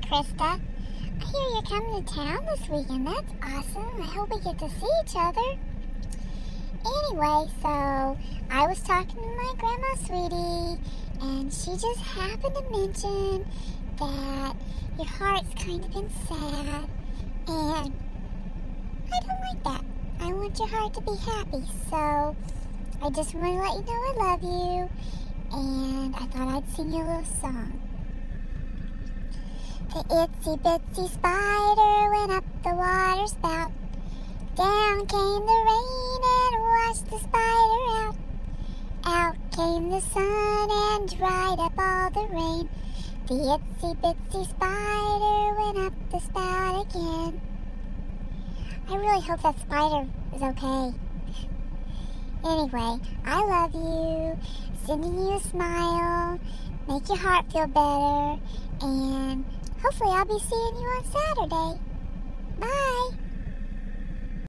Krista. I hear you're coming to town this weekend. That's awesome. I hope we get to see each other. Anyway, so I was talking to my grandma, sweetie, and she just happened to mention that your heart's kind of been sad. And I don't like that. I want your heart to be happy. So I just want to let you know I love you. And I thought I'd sing you a little song. The itsy bitsy spider went up the water spout. Down came the rain and washed the spider out. Out came the sun and dried up all the rain. The itsy bitsy spider went up the spout again. I really hope that spider is okay. Anyway, I love you. Sending you a smile. Make your heart feel better. Hopefully I'll be seeing you on Saturday. Bye.